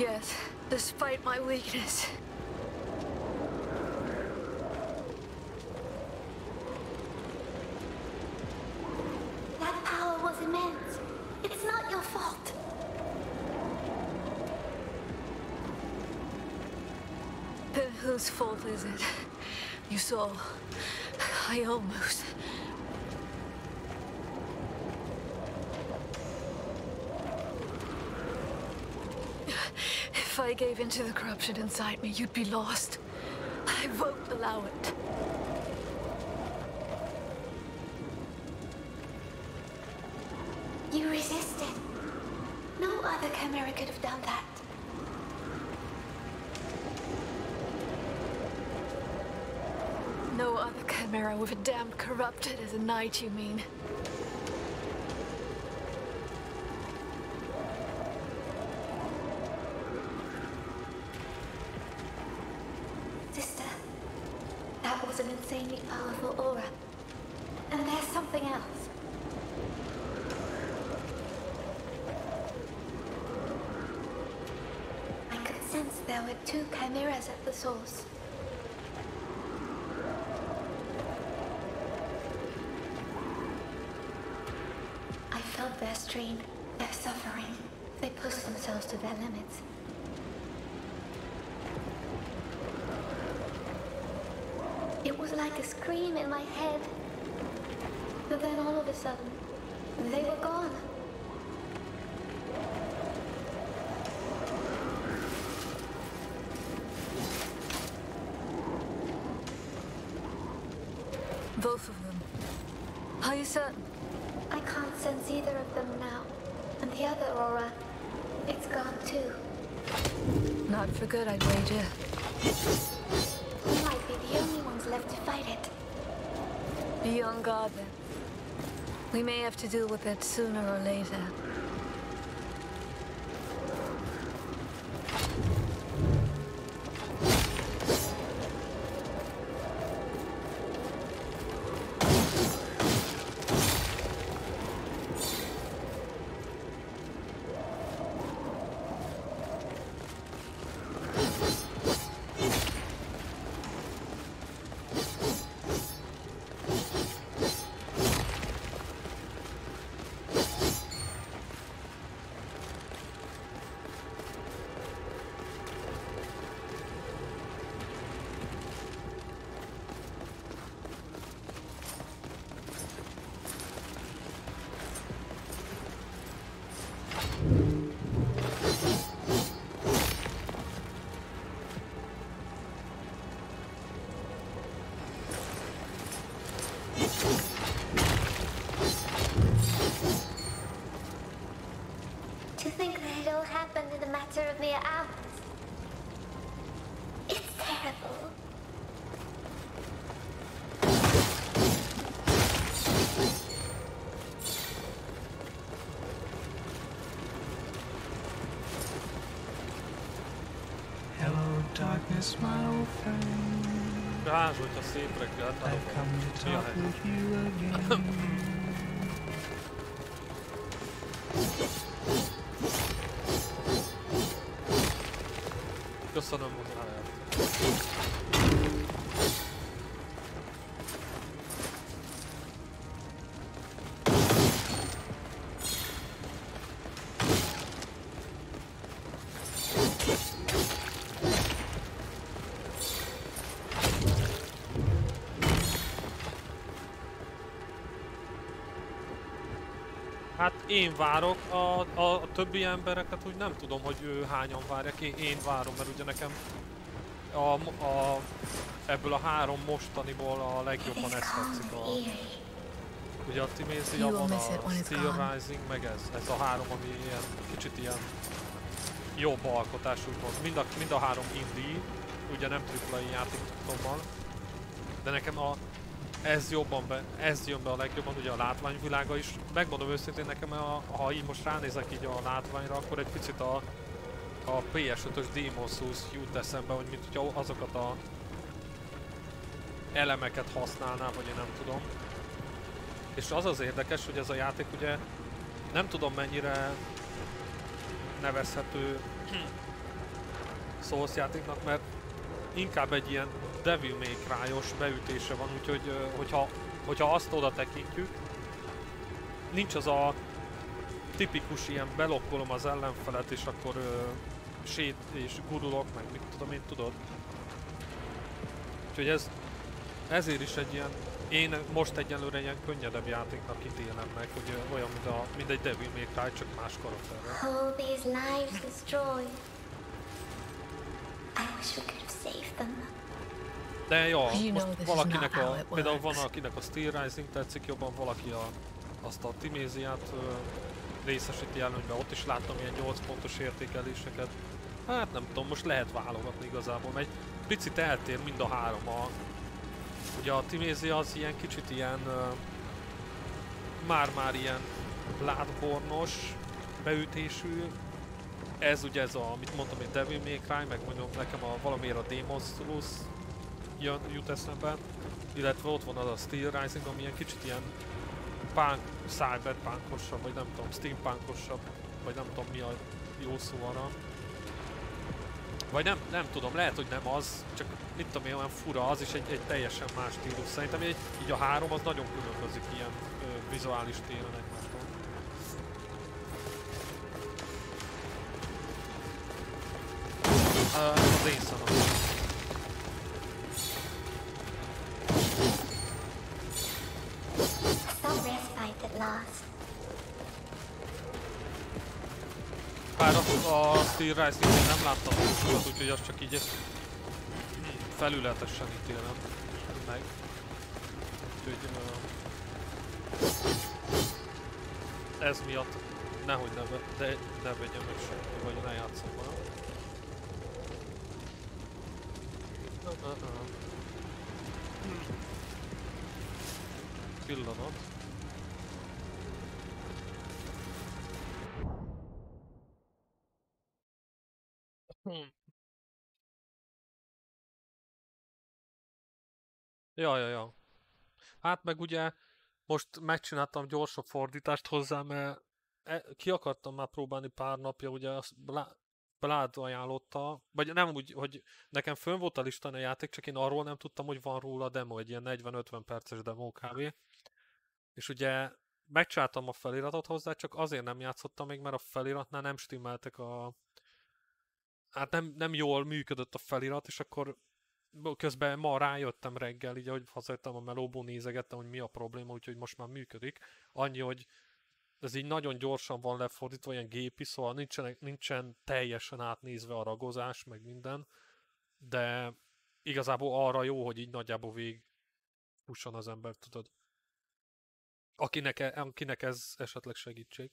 Yes, despite my weakness. That power was immense. It's not your fault. Then whose fault is it? You saw. I almost. If I gave in to the corruption inside me, you'd be lost. I won't allow it. You resisted. No other Chimera could have done that. No other chimera with a damned corrupted as a knight, you mean? Source. I felt their strain, their suffering. They pushed themselves to their limits. It was like a scream in my head. But then all of a sudden, they were gone. Both of them. Are you certain? I can't sense either of them now. And the other aura, it's gone too. Not for good, I'd wager. We might be the only ones left to fight it. Be on guard then. We may have to deal with it sooner or later. Of mere hours. It's terrible. Hello, darkness, my old friend. Gáz, hogyha szép reggelt I've come to talk with you again. sono emozionato. Én várok, a, a, a többi embereket úgy nem tudom, hogy ő hányan várják, én, én várom, mert ugye nekem a, a, ebből a három mostaniból a legjobban ezt tetszik. A, ugye a Timézia van, a Steel. Rising, meg ez, ez a három, ami ilyen, kicsit ilyen jobb alkotás úgymond. Mind a, mind a három indie, ugye nem AAA játék tudtommal, de nekem a, ez jobban be, ez jön be a legjobban, ugye a látványvilága is. Megmondom őszintén nekem, a, ha így most ránézek így a látványra, akkor egy picit a, a PS5-ös Demon's Souls jut eszembe, hogy mint hogyha azokat a elemeket használná, vagy én nem tudom. És az az érdekes, hogy ez a játék ugye nem tudom mennyire nevezhető Souls játéknak, mert inkább egy ilyen Devil May Cry-os beütése van, úgyhogy hogyha, hogyha azt oda tekintjük, nincs az a tipikus ilyen belokkolom az ellenfelet, és akkor ö, sét és gurulok, meg mit tudom én, tudod? Úgyhogy ez ezért is egy ilyen, én most egyelőre ilyen könnyedebb játéknak ítélem meg, hogy olyan, mint, a, mint egy Devil May Cry, csak más karakterrel. I wish we could have saved them. De jó, most valakinek a, például van akinek a Steel Rising tetszik jobban, valaki a, azt a Timéziát részesíti előnyben, ott is láttam ilyen 8 pontos értékeléseket. Hát nem tudom, most lehet válogatni igazából, mert egy picit eltér mind a három. A, ugye a Timézia az ilyen kicsit ilyen, már-már ilyen Bloodborne-os beütésű, ez ugye ez a, amit mondtam, hogy Devil May Cry, meg mondom nekem a valamiért a Demon's Souls jön, jut eszembe, illetve ott van az a Steel Rising, ami ilyen kicsit ilyen punk, cyberpunkosabb, vagy nem tudom, steampunkosabb, vagy nem tudom mi a jó szó arra. Vagy nem, nem tudom, lehet, hogy nem az, csak mit tudom én, olyan fura, az is egy, egy teljesen más stílus. Szerintem így, így a három az nagyon különbözik ilyen ö, vizuális téren egymástól. Ö, az én szanom. Bár a, a Steel Rising még nem láttam sokat, úgyhogy azt csak így felületesen ítélem meg. Úgyhogy ez miatt nehogy ne, de ne vegyem meg senki, vagy ne játszom vele. Pillanat. Hm. Ja, ja, ja. Hát meg ugye most megcsináltam gyorsabb fordítást hozzá, mert e, ki akartam már próbálni pár napja, ugye azt Blá- Blád ajánlotta, vagy nem úgy, hogy nekem fönn volt a listán a játék, csak én arról nem tudtam, hogy van róla demo, egy ilyen 40-50 perces demo kb. És ugye megcsináltam a feliratot hozzá, csak azért nem játszottam még, mert a feliratnál nem stimmeltek a... Hát nem, nem jól működött a felirat, és akkor közben ma rájöttem reggel, így ahogy hazajöttem a melóból nézegettem, hogy mi a probléma, úgyhogy most már működik. Annyi, hogy ez így nagyon gyorsan van lefordítva, ilyen gépi, szóval nincsen, nincsen teljesen átnézve a ragozás, meg minden, de igazából arra jó, hogy így nagyjából végig fusson az ember, tudod. Akinek, e- akinek ez esetleg segítség.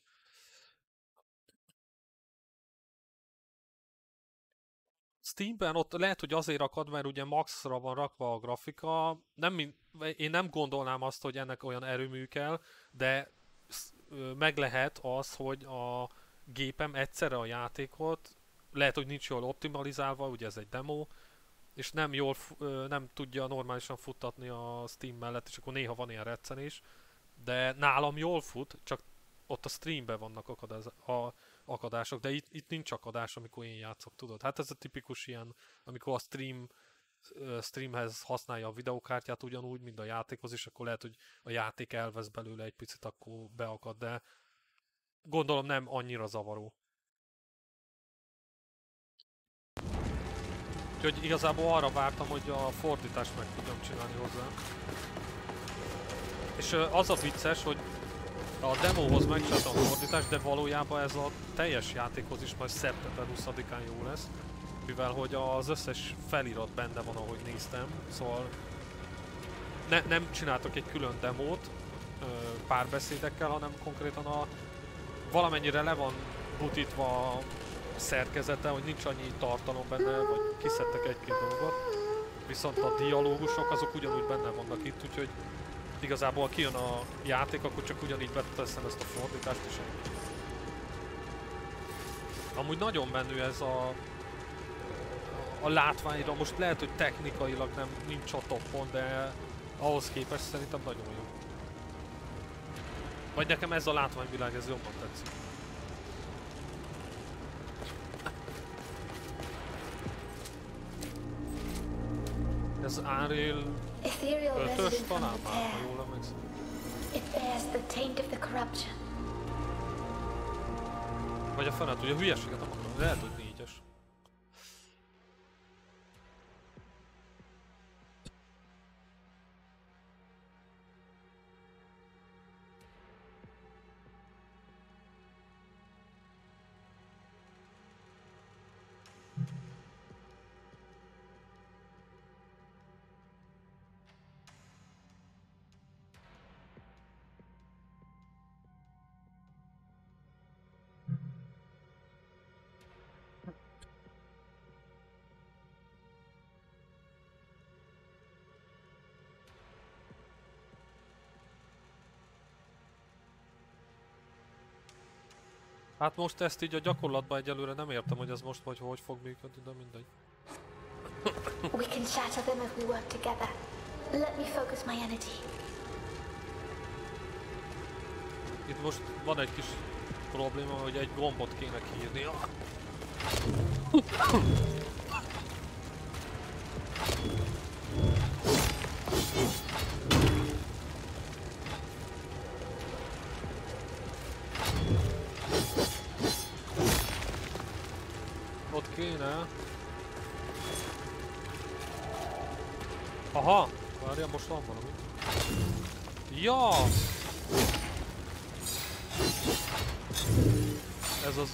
Steamben ott lehet, hogy azért akad, mert ugye maxra van rakva a grafika. Nem, én nem gondolnám azt, hogy ennek olyan erőmű kell, de meg lehet az, hogy a gépem egyszerre a játékot, lehet, hogy nincs jól optimalizálva, ugye ez egy demo, és nem jól, nem tudja normálisan futtatni a Steam mellett, és akkor néha van ilyen reccenés, de nálam jól fut, csak ott a streamben vannak akadás, a akadások, de itt, itt nincs akadás, amikor én játszok, tudod? Hát ez a tipikus ilyen, amikor a stream streamhez használja a videokártyát ugyanúgy, mint a játékhoz, és akkor lehet, hogy a játék elvesz belőle egy picit, akkor beakad, de gondolom nem annyira zavaró. Úgyhogy igazából arra vártam, hogy a fordítást meg tudjam csinálni hozzá. És az a vicces, hogy A demóhoz megcsináltam a fordítást, de valójában ez a teljes játékhoz is majd szeptember 20-án jó lesz. Mivel hogy az összes felirat benne van, ahogy néztem, szóval ne, nem csináltak egy külön demót párbeszédekkel, hanem konkrétan a valamennyire le van butítva a szerkezete, hogy nincs annyi tartalom benne, vagy kiszedtek egy-két dolgot. Viszont a dialógusok azok ugyanúgy benne vannak itt, úgyhogy igazából kijön a játék, akkor csak ugyanígy beteszem ezt a fordítást is. Amúgy nagyon menő ez a, a látványra, most lehet, hogy technikailag nem nincs a toppon, de ahhoz képest szerintem nagyon jó. Vagy nekem ez a látványvilág, ez jobban tetszik. Ez Unreal Ethereal 5-ös resident from the emlékszem. It bears the taint of the corruption. Vagy a fenet, ugye hülyeséget akarom, lehet, hogy Hát most ezt így a gyakorlatban egyelőre nem értem, hogy ez most vagy hogy fog működni, de mindegy. We can shatter them if we work together. Let me focus my energy. Itt most van egy kis probléma, hogy egy gombot kéne kiírni.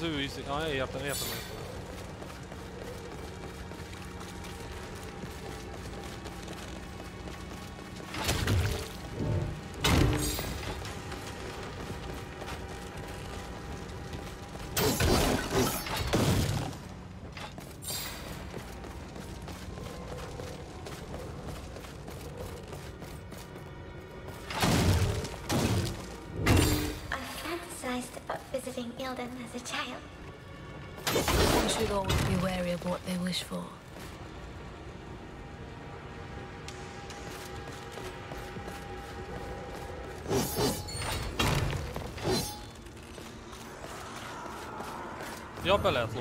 Zoo yüksek. Aa yaptım yaptım. fantasized visiting Ilden as a child. One should always be wary of what they wish for. Ja, be lehet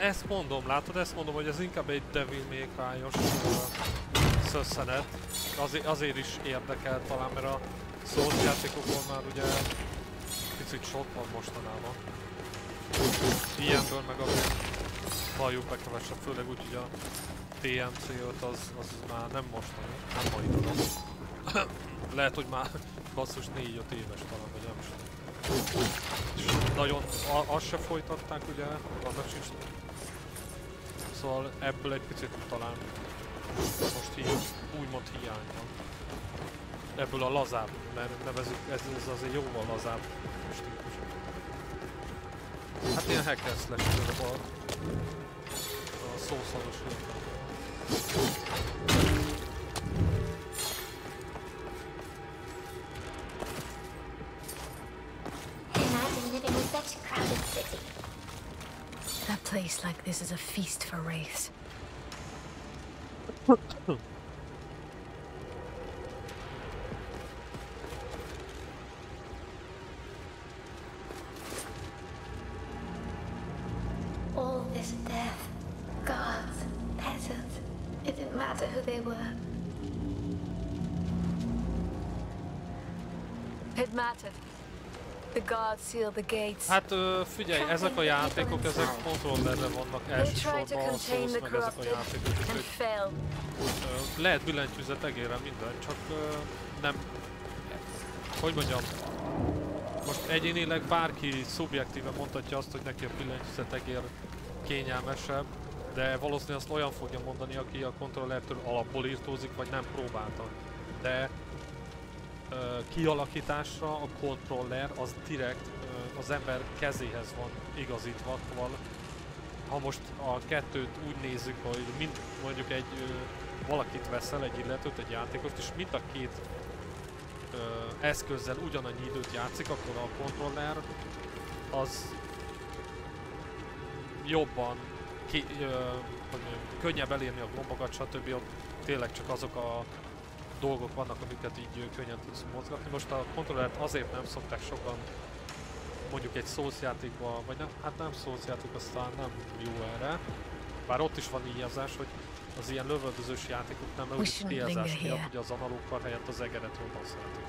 ezt mondom, látod, ezt mondom, hogy ez inkább egy Devil May Cry-os uh, szösszenet. Azért, azért is érdekel talán, mert a Souls játékokon már ugye picit sok van mostanában. Ilyenből meg azért valljuk be kevesebb, főleg úgy, hogy a TMC 5 az, az már nem mostani, nem mai dolog. Lehet, hogy már basszus 4-5 éves talán, vagy nem is. És nagyon, a, azt se folytatták ugye, annak sincs. Szóval ebből egy picit talán most hi, úgymond hiány van. Ebből a lazább, mert nevezük, ez, ez azért jóval lazább stílus. Hát ilyen hacker slash a, a szószoros like this is a feast for wraiths. Hát figyelj, ezek a játékok, ezek kontrollerre vannak elsősorban a Souls meg ezek a játékok, lehet billentyűzet egérre minden, csak nem... Hogy mondjam? Most egyénileg bárki szubjektíve mondhatja azt, hogy neki a billentyűzet egér kényelmesebb, de valószínűleg azt olyan fogja mondani, aki a kontrollertől alapból írtózik, vagy nem próbálta. De ö, kialakításra a kontroller az direkt az ember kezéhez van igazítva, val ha most a kettőt úgy nézzük, hogy mind, mondjuk egy valakit veszel, egy illetőt, egy játékost, és mind a két ö, eszközzel ugyanannyi időt játszik, akkor a kontroller az jobban ki, ö, hogy mondjam, könnyebb elérni a gombokat, stb. Ott tényleg csak azok a dolgok vannak, amiket így könnyen tudsz mozgatni. Most a kontrollert azért nem szokták sokan mondjuk egy Souls játékban, vagy nem, hát nem Souls játék, aztán nem jó erre. Bár ott is van íjazás, hogy az ilyen lövöldözős játékoknál We úgy shouldn't íjazás linger miatt, hogy az analókkal helyett az egeret jobban szeretik.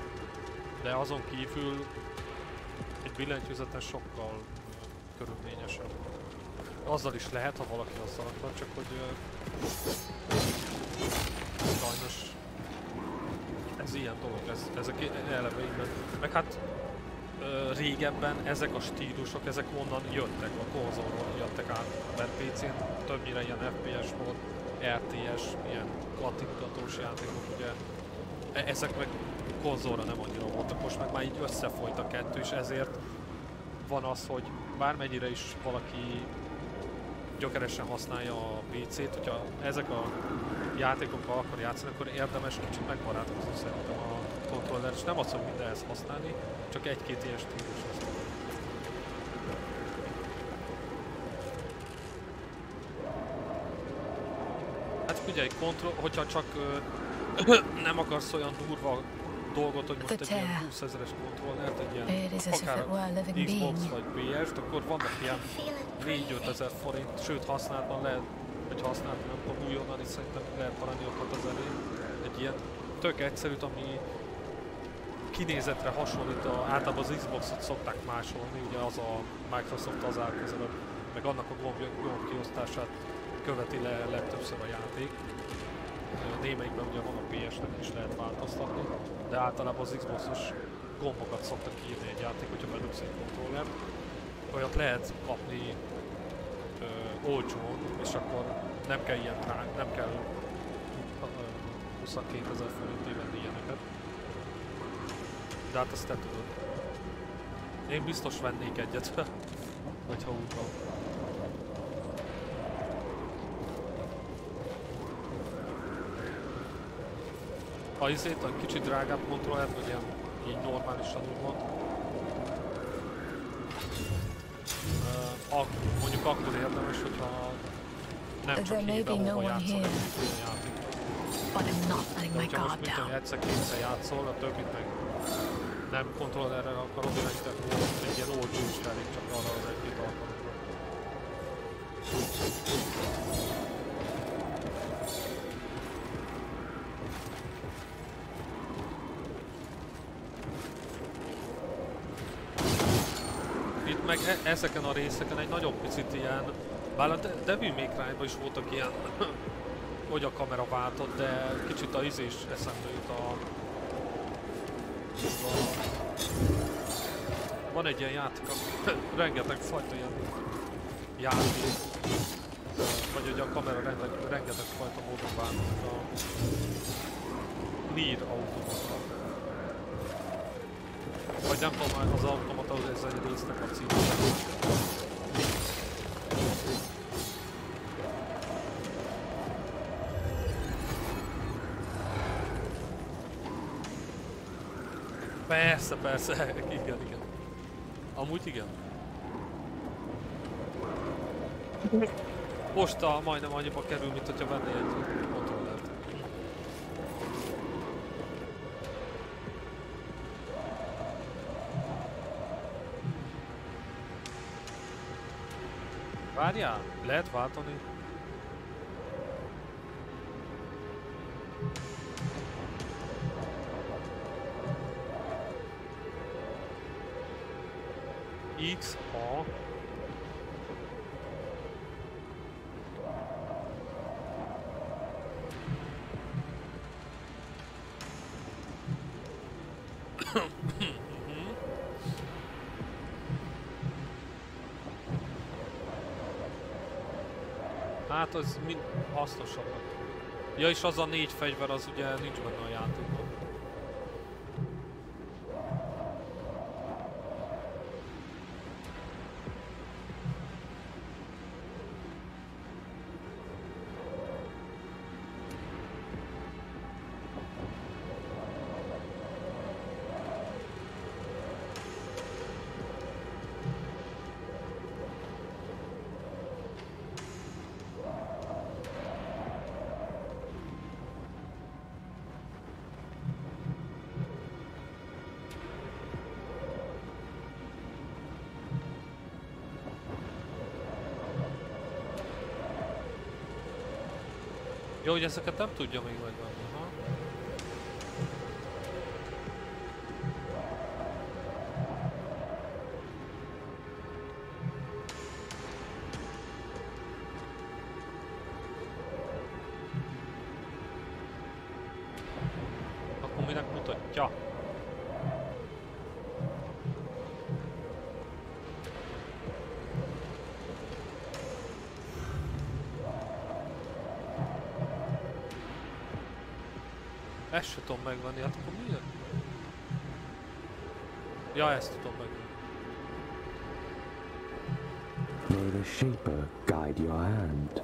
De azon kívül egy billentyűzeten sokkal ö, körülményesebb. Azzal is lehet, ha valaki azzal akar, csak hogy ö, sajnos ez ilyen dolog, ez, ezek eleve innen. Meg hát régebben ezek a stílusok, ezek onnan jöttek, a konzolról jöttek át, mert PC-n többnyire ilyen FPS volt, RTS, ilyen kattintgatós játékok, ugye. E- ezek meg konzolra nem annyira voltak, most meg már így összefolyt a kettő, és ezért van az, hogy bármennyire is valaki gyökeresen használja a PC-t, hogyha ezek a játékokkal akar játszani, akkor érdemes kicsit megbarátkozni szerintem a kontroller, és nem azt, hogy mindenhez használni, csak egy-két ilyen stílus. Hát figyelj, kontroll, hogyha csak ö, nem akarsz olyan durva dolgot, hogy most egy ilyen tear. 20 ezeres kontrollert, egy ilyen akár Xbox vagy PS, akkor vannak ilyen Feel it 4-5 ezer forint, sőt használatban lehet, hogy használatban nem tudom, újonnan is szerintem lehet találni a 6 ezerért. Egy ilyen tök egyszerűt, ami kinézetre hasonlít, a, általában az Xboxot szokták másolni, ugye az a Microsoft az áll közelebb, meg annak a gomb, gomb kiosztását követi le legtöbbször a játék. Némelyikben ugye van a PS-nek is lehet változtatni, de általában az Xboxos gombokat szoktak írni egy játék, hogyha bedugsz egy kontrollert. Olyat lehet kapni ö, olcsón, és akkor nem kell ilyen nem kell ö, 22 ezer forintért venni ilyeneket. De hát azt te tudod. Én biztos vennék egyet, hogyha úgy van. Ha izét a kicsit drágább kontrollert, vagy ilyen így normálisan úgy van, Ö, ak, mondjuk akkor érdemes, hogyha nem csak one játszol egy játékot. De hogyha most mit egyszer-kétszer játszol, a többit meg nem kontrollerrel akarod, mert egy ilyen olcsó is elég csak arra az egy-két alkalomra. Itt meg e- ezeken a részeken egy nagyobb picit ilyen, bár a De- Devil May Cry-ban is voltak ilyen, hogy a kamera váltott, de kicsit a izés eszembe jut a, a van egy ilyen játék, rengeteg fajta ilyen játék, vagy hogy a kamera rengeteg, rengeteg fajta módon változik a Nier automata. Vagy nem tudom, az automata az ez egy résznek a címe. Persze, persze, igen, igen. Amúgy igen. Posta majdnem annyiba kerül, mint hogyha venné egy kontrollert. Várjál, lehet váltani? Az mind hasznosabb. Ja és az a négy fegyver az ugye nincs benne a játékban. Hogy ezeket nem tudja még megvenni, Ezt se tudom megvenni, hát akkor miért? Ja, ezt tudom megvenni. Follow the shaper, guide your hand.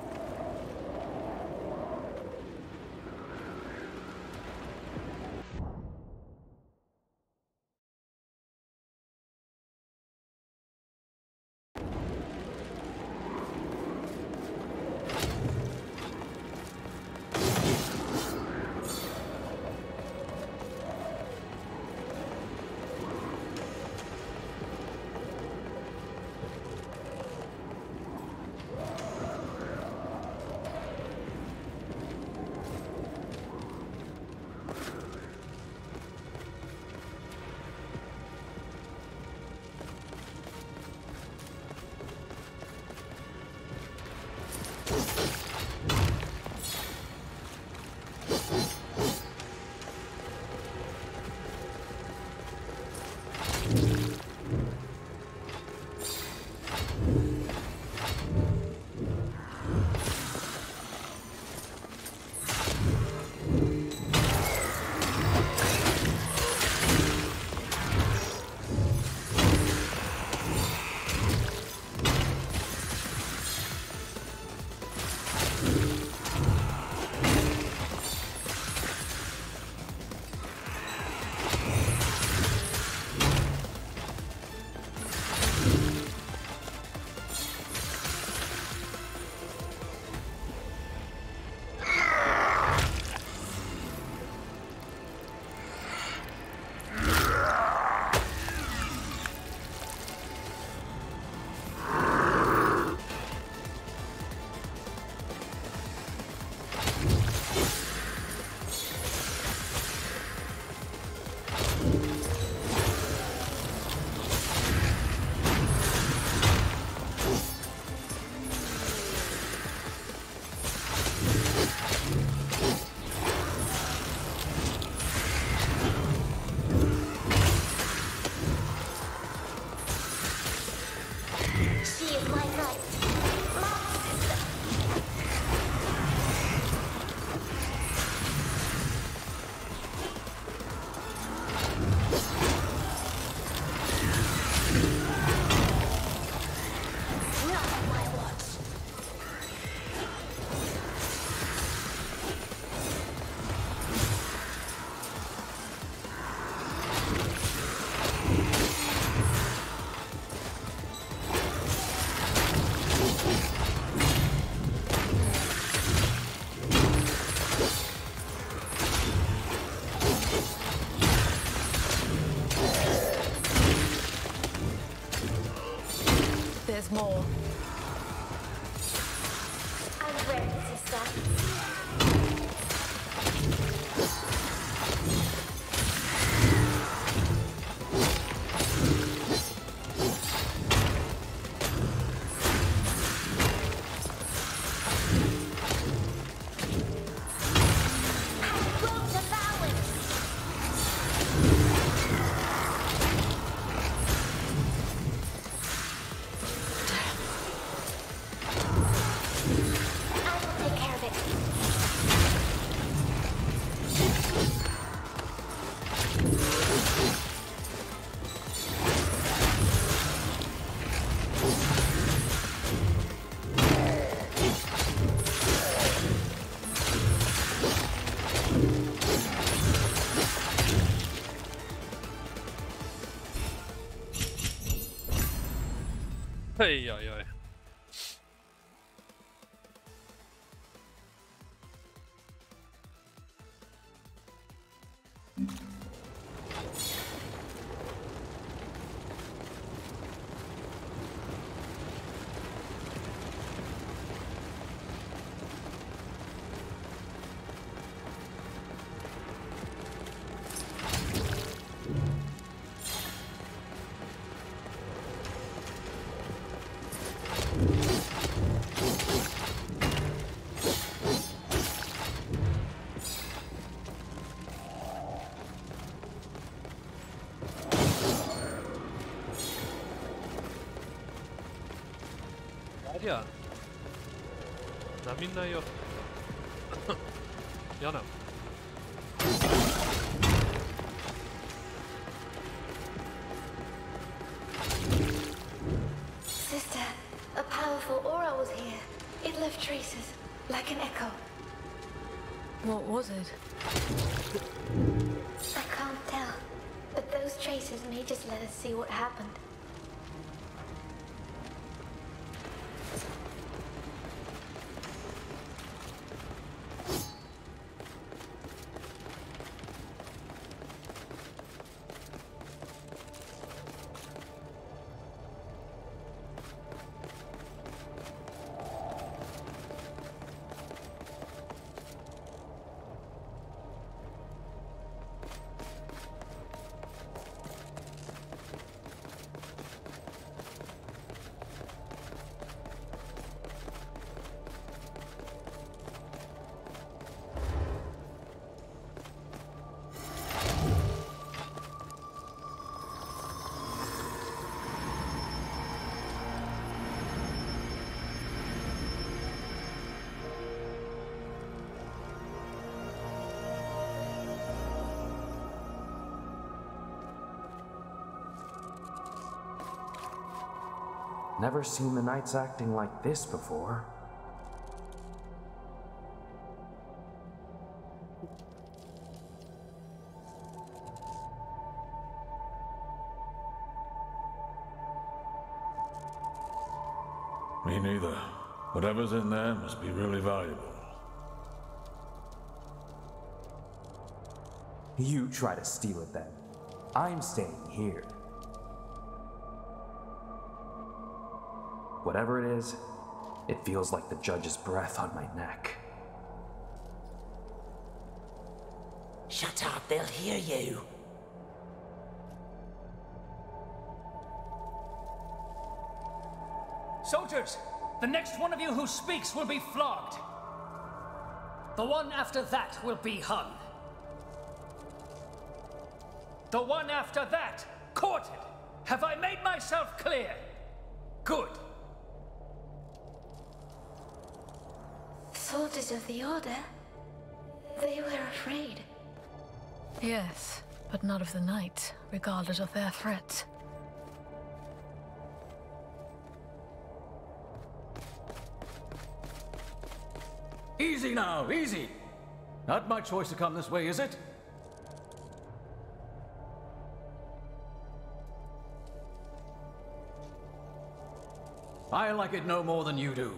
She is my knight. More. Ja. Na minna Yeah, no. Sister, a powerful aura was here. It left traces, like an echo. What was it? I can't tell, but those traces may just let us see what happened. Never seen the knights acting like this before. Me neither. Whatever's in there must be really valuable. You try to steal it then. I'm staying here. Whatever it is, it feels like the judge's breath on my neck. Shut up, they'll hear you. Soldiers, the next one of you who speaks will be flogged. The one after that will be hung. The one after that, courted. Have I made myself clear? Good. Soldiers of the Order? They were afraid. Yes, but not of the knights, regardless of their threats. Easy now, easy. Not my choice to come this way, is it? I like it no more than you do.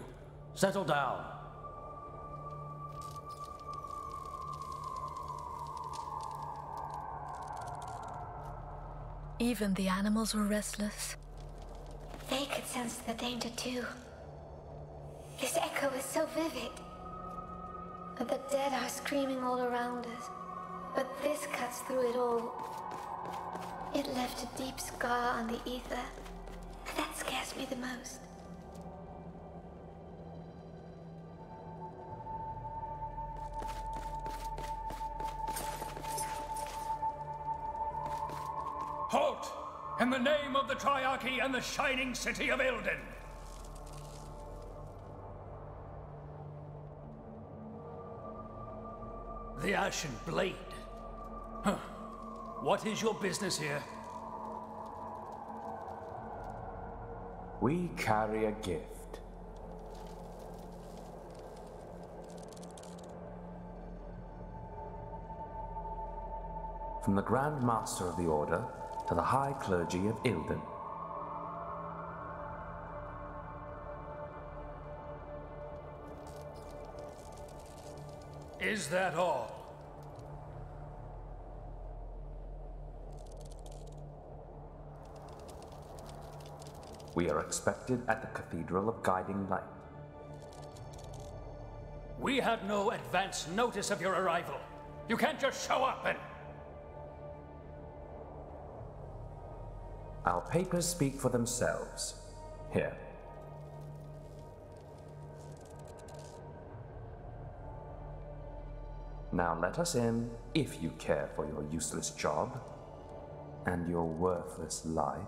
Settle down. Even the animals were restless. They could sense the danger too. This echo is so vivid. The dead are screaming all around us. But this cuts through it all. It left a deep scar on the ether. That scares me the most. Triarchy and the shining city of Ilden! The Ashen Blade. Huh. What is your business here? We carry a gift. From the Grand Master of the Order to the High Clergy of Ilden. Is that all? We are expected at the Cathedral of Guiding Light. We had no advance notice of your arrival. You can't just show up and. Our papers speak for themselves. Here. Now let us in, if you care for your useless job and your worthless life.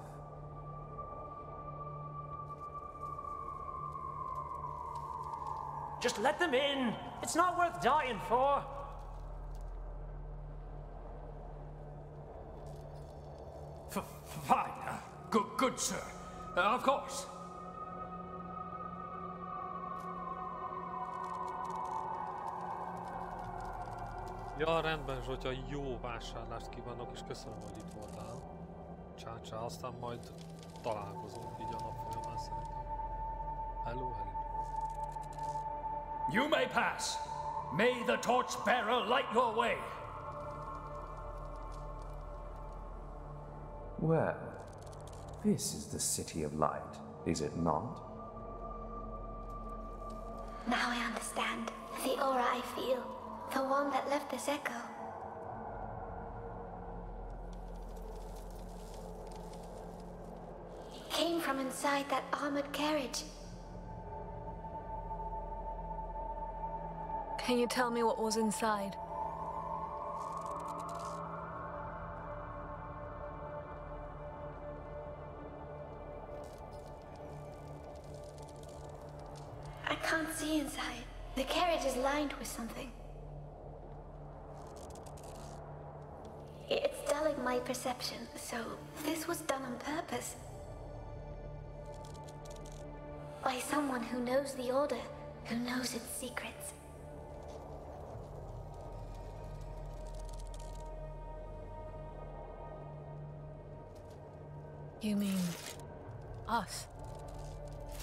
Just let them in. It's not worth dying for. F- fine. Good, good, sir. Uh, of course. Ja, rendben, Zsotya, jó vásárlást kívánok, és köszönöm, hogy itt voltál. Csá, csá, aztán majd találkozunk így a nap folyamán szerintem. Hello, hello. You may pass. May the torchbearer light your way. Well, this is the City of Light, is it not? This echo. It came from inside that armored carriage. Can you tell me what was inside? I can't see inside. The carriage is lined with something. It's dulling my perception, so this was done on purpose. By someone who knows the Order, who knows its secrets. You mean us?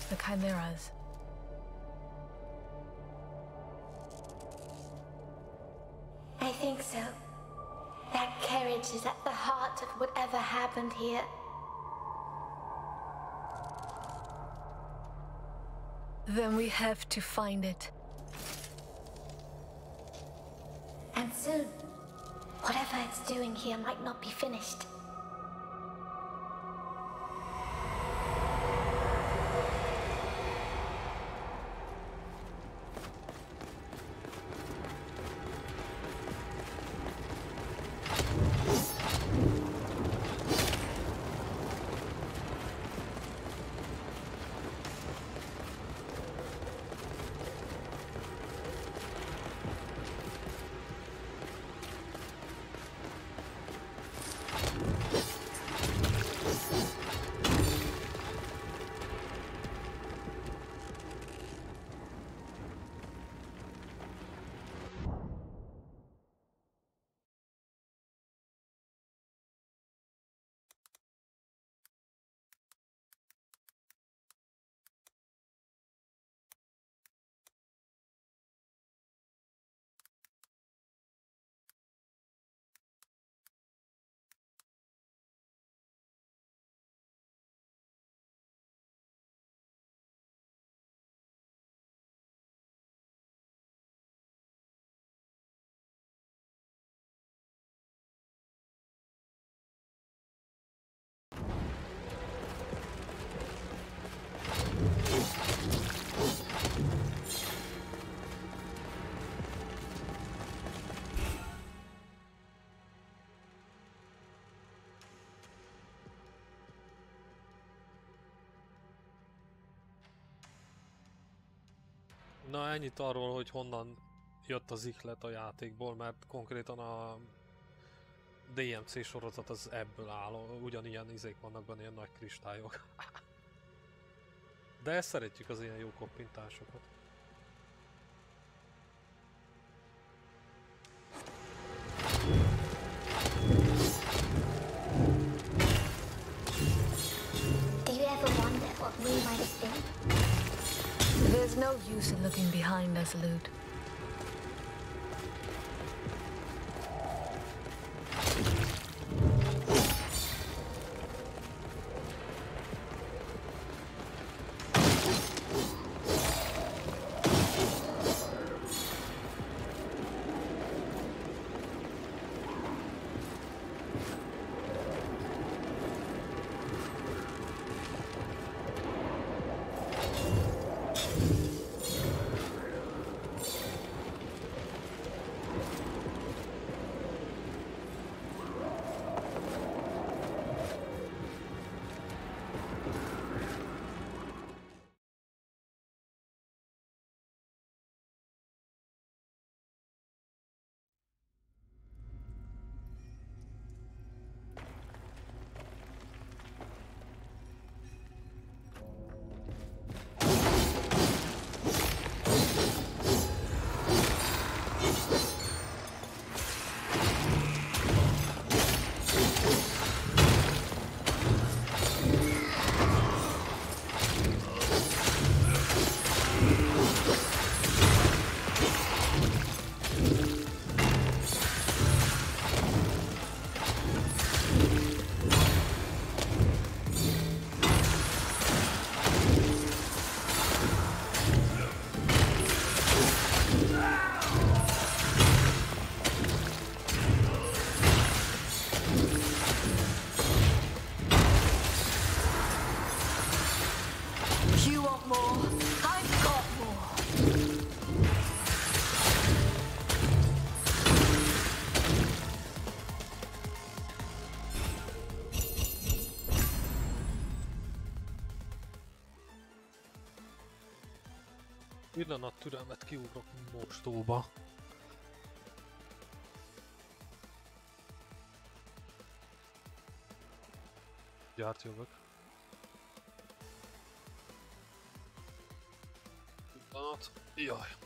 The Chimeras? I think so. That carriage is at the heart of whatever happened here. Then we have to find it. And soon, whatever it's doing here might not be finished. Na ennyit arról, hogy honnan jött az ihlet a játékból, mert konkrétan a DMC sorozat az ebből áll, ugyanilyen izék vannak benne, ilyen nagy kristályok. De szeretjük az ilyen jó koppintásokat. No use in looking behind us, Lute. Türelmet kiugrok mostóba. Gyárt jövök. Pillanat. Jaj.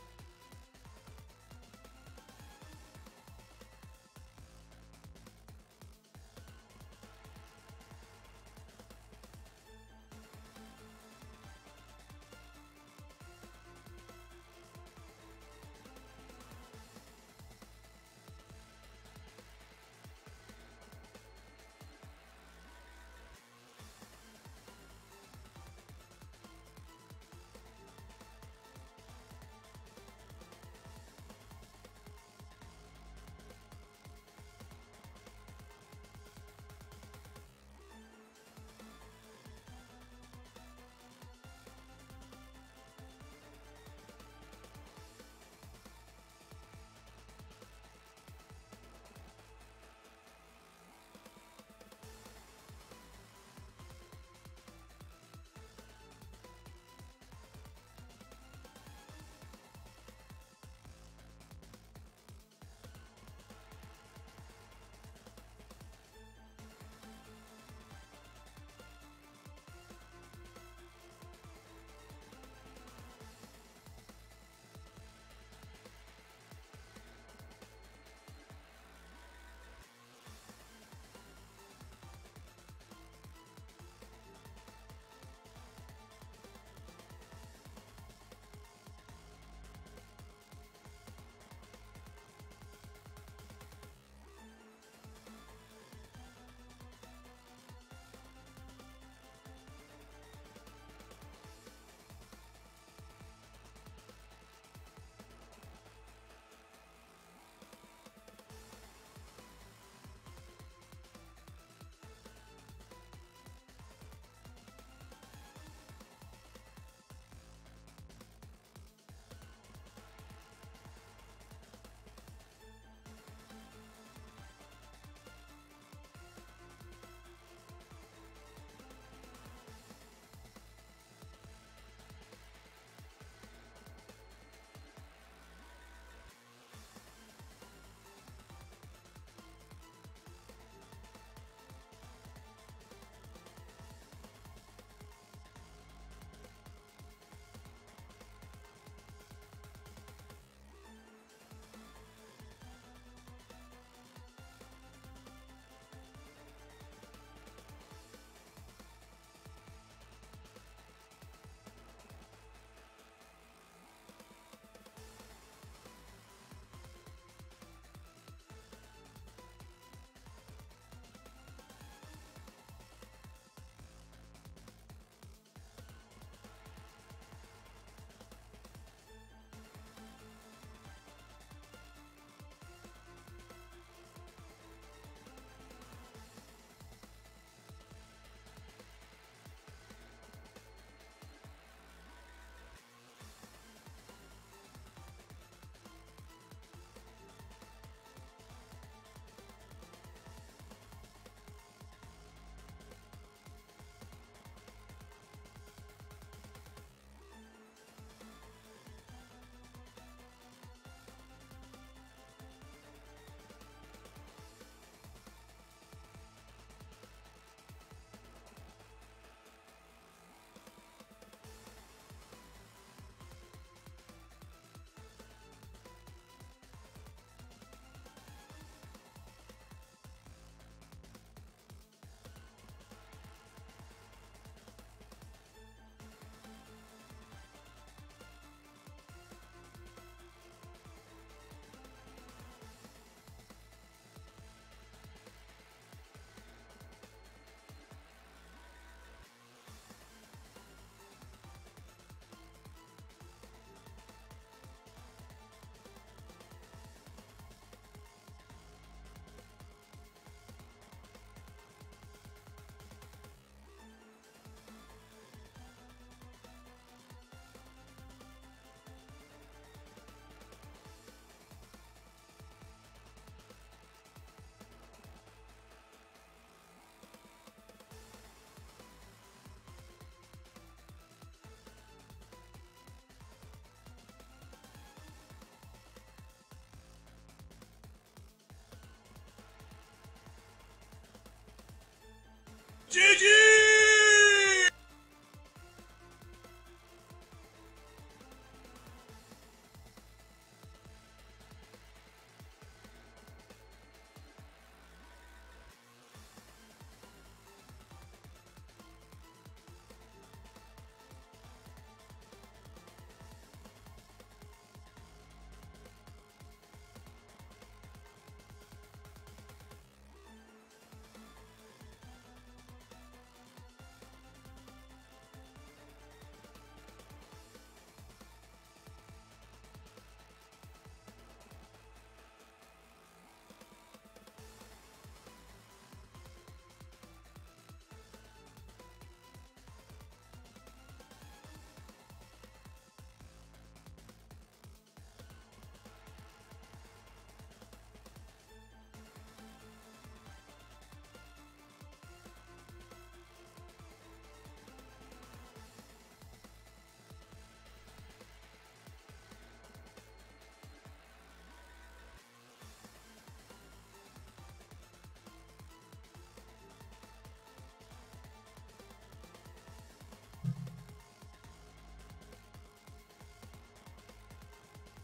结局。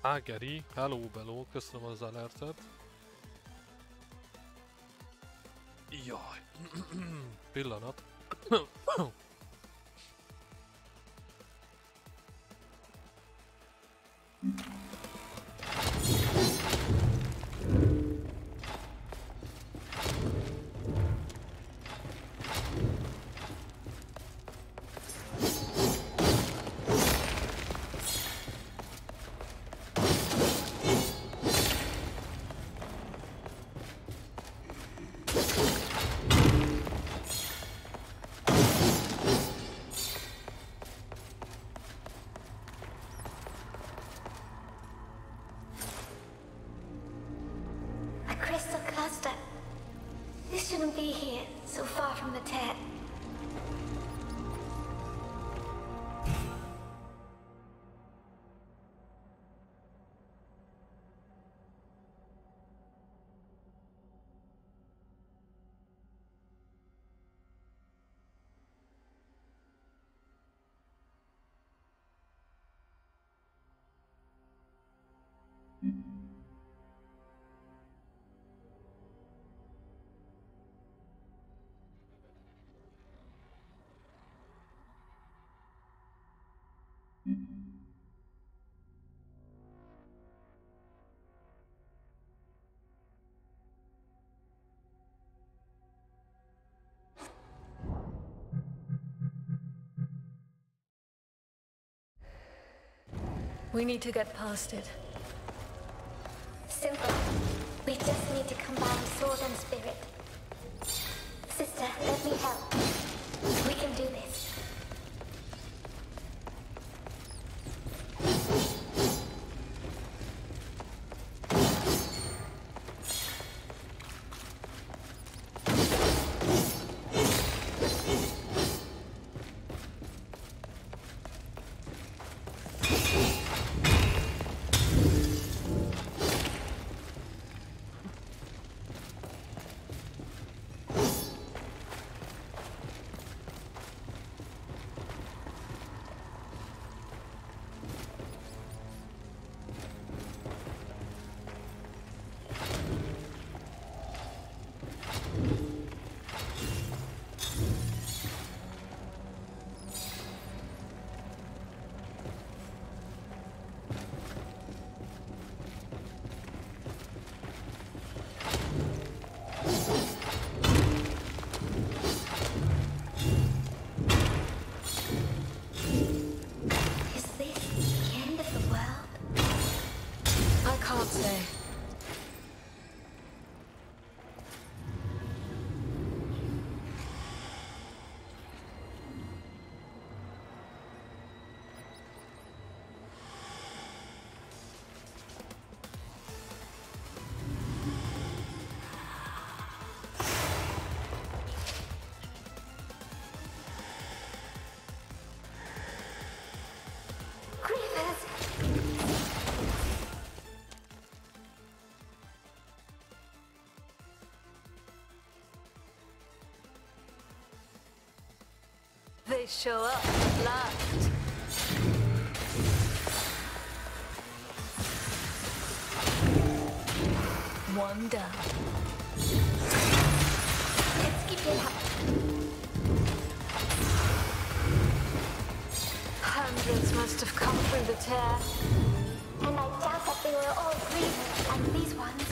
Ágeri, hello bello, köszönöm az alertet. Jaj, pillanat. We need to get past it. Simple. We just need to combine sword and spirit. Sister, let me help. We can do this. They show up at last. One down. Let's keep it up. Hundreds must have come through the tear. And I doubt that they were all grievers like these ones.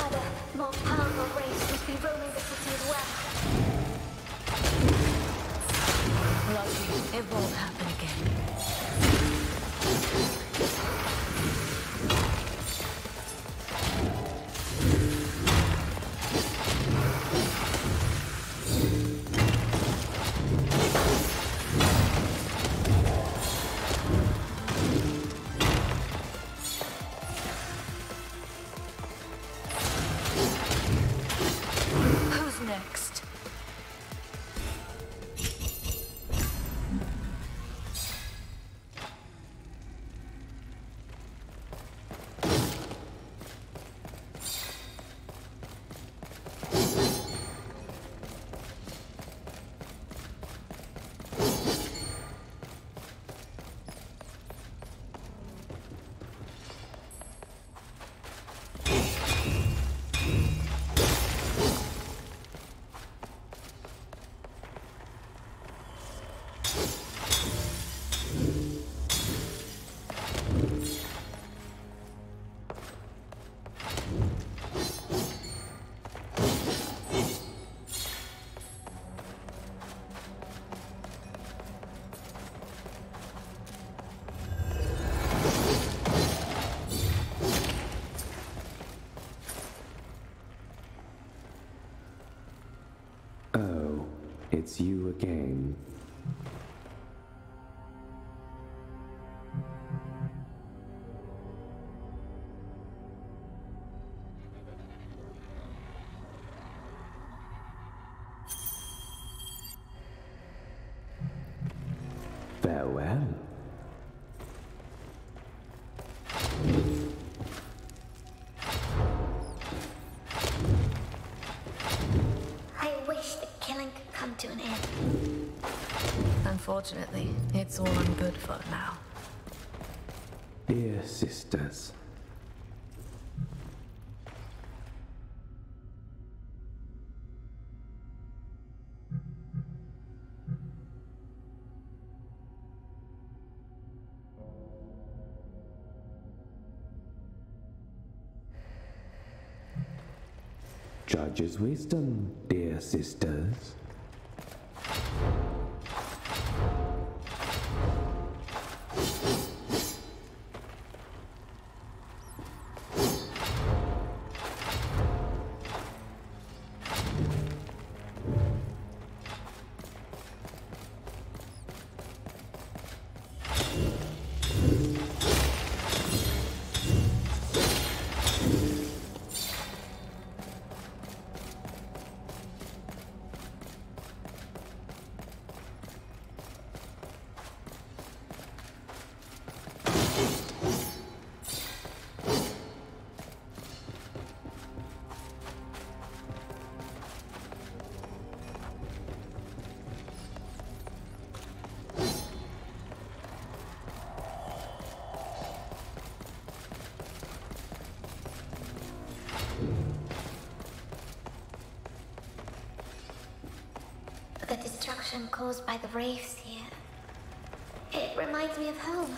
Other, more powerful race must be roaming the city as well. It won't happen it's you again. Unfortunately, it's all I'm good for now. Dear sisters, Judge's wisdom, dear sisters. Caused by the wraiths here. It reminds me of home.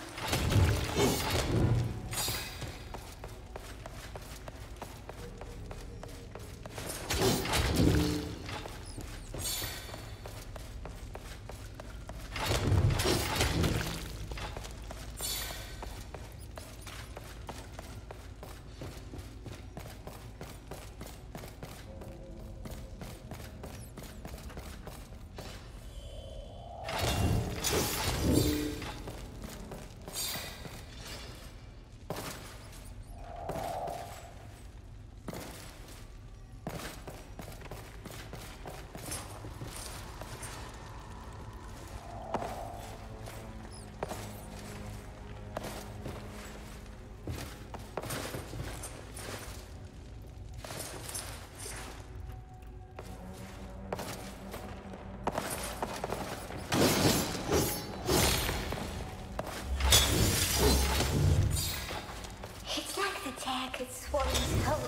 could Swan's help.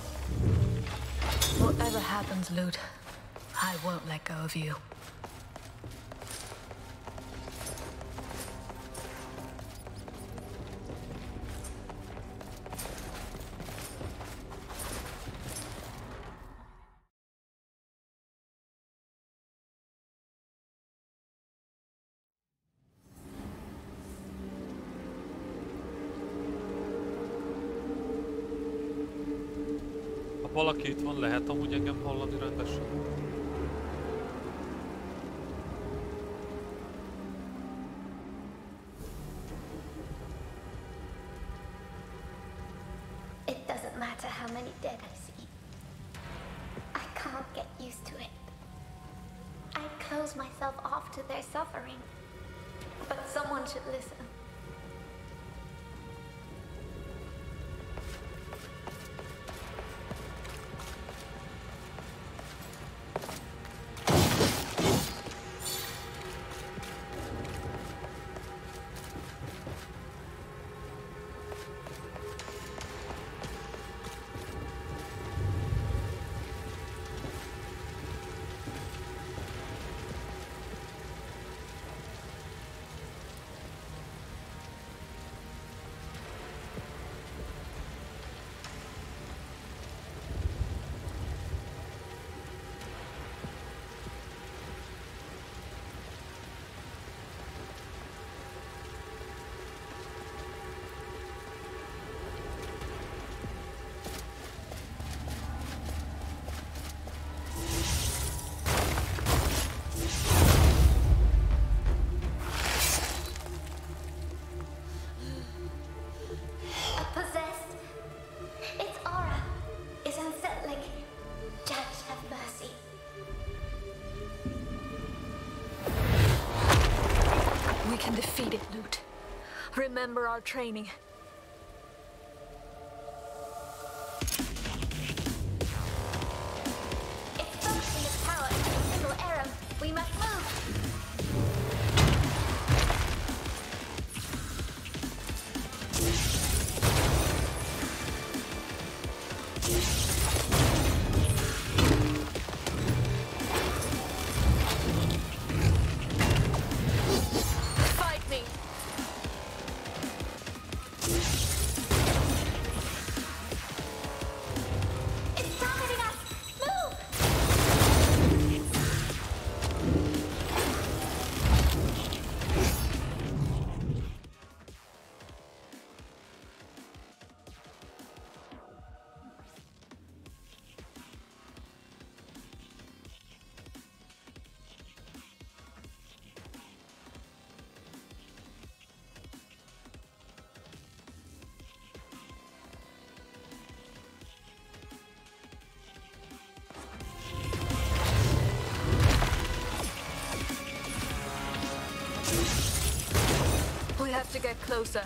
Whatever happens, Lute, I won't let go of you. I can't get used to it. I close myself off to their suffering. But someone should listen. remember our training. We have to get closer.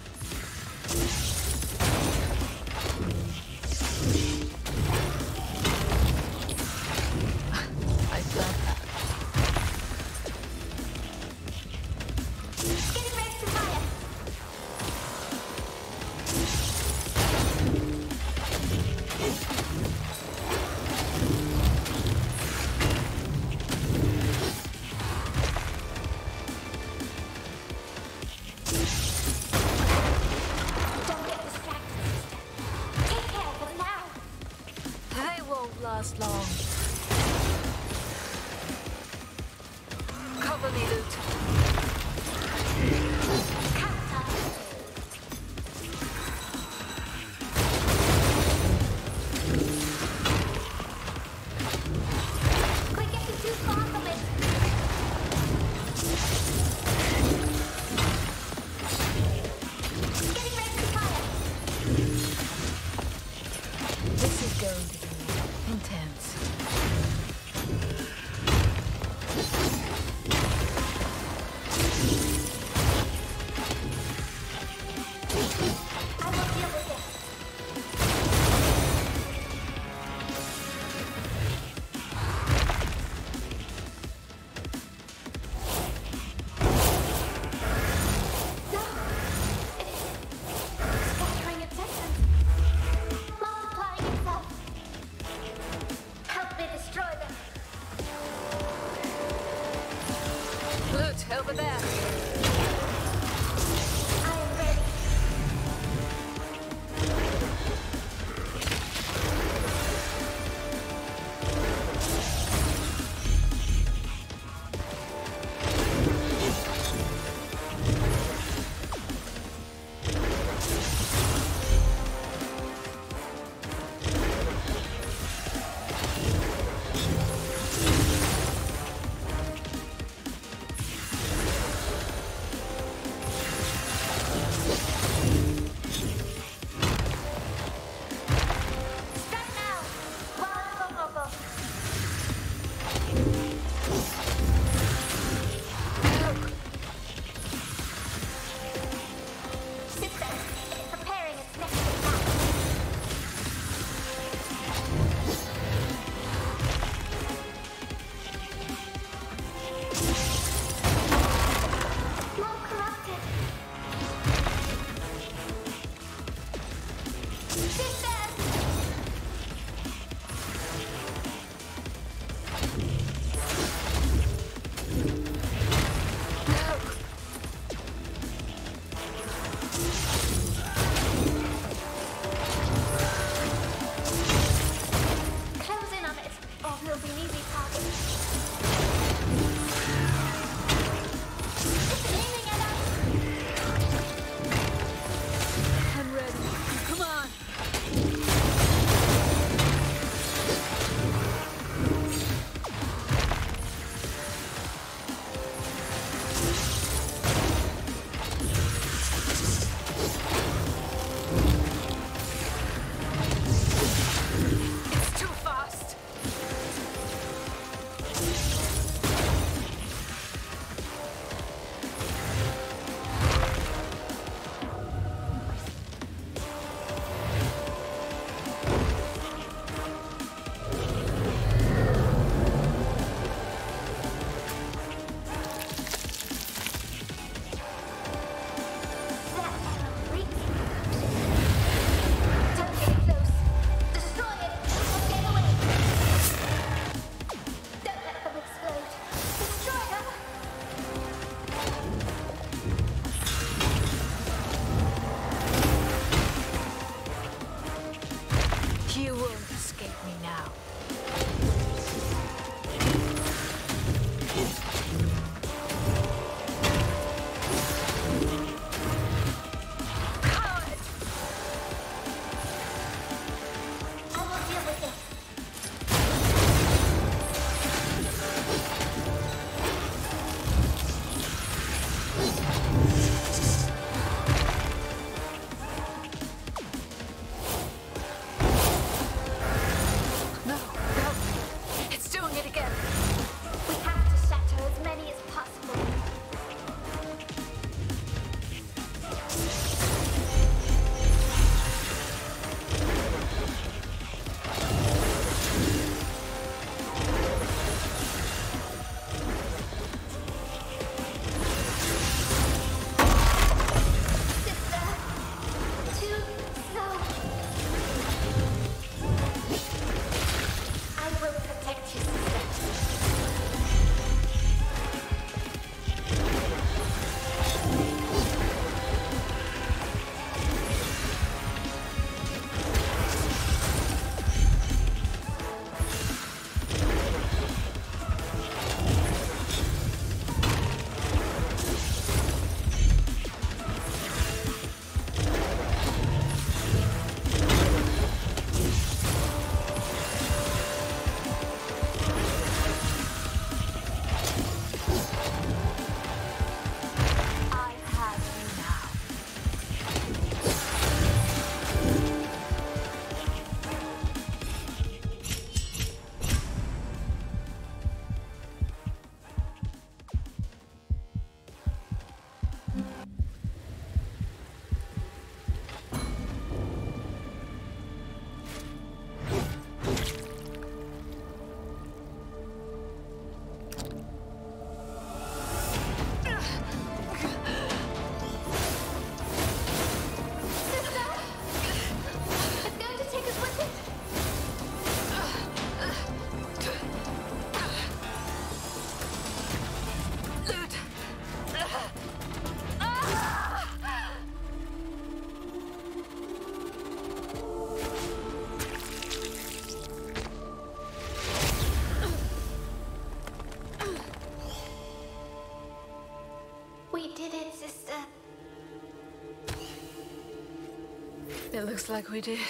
It looks like we did.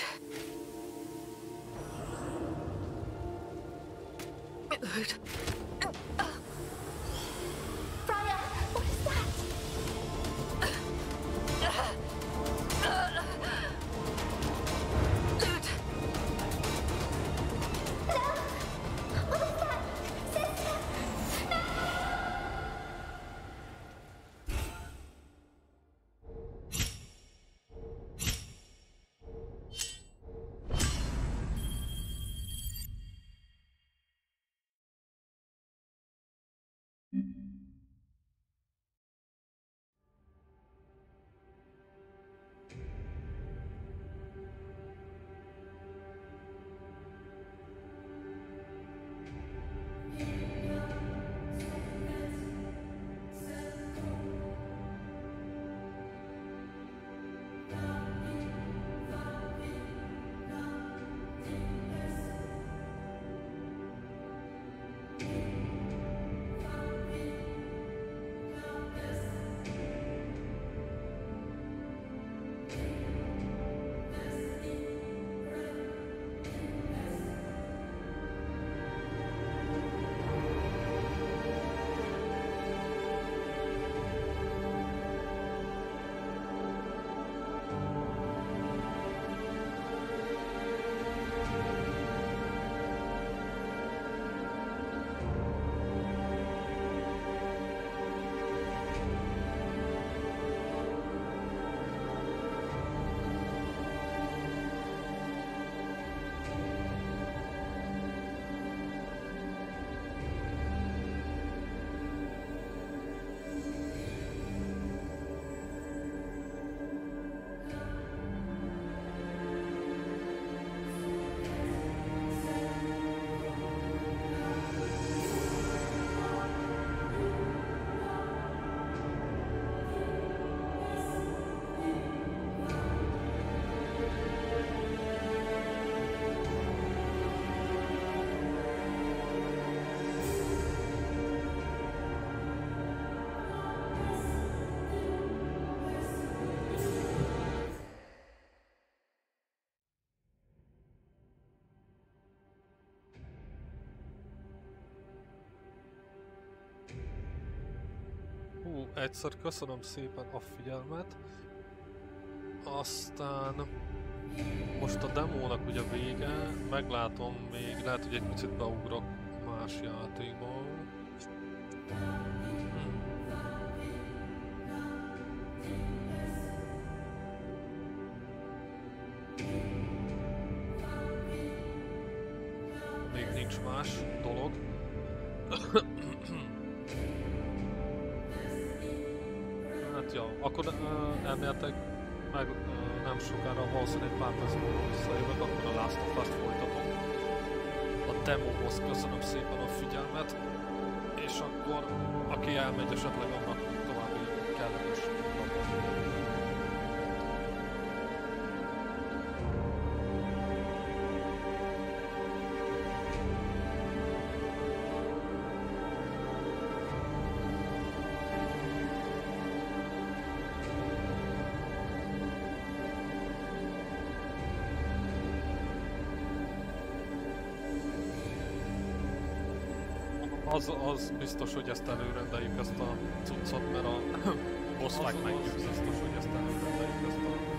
Egyszer köszönöm szépen a figyelmet. Aztán most a demónak ugye vége, meglátom még, lehet, hogy egy picit beugrok más játékban. Hm. Még nincs más dolog. Akkor uh, elméletek meg uh, nem sokára valószínűleg pár perc múlva visszajövök, akkor a Last of Us-t folytatom. A demóhoz köszönöm szépen a figyelmet, és akkor aki elmegy esetleg annak további kellemes napot. Az, az biztos, hogy ezt előrendeljük ezt a cuccot, mert a boss fight meggyőz biztos, hogy ezt előrendeljük ezt a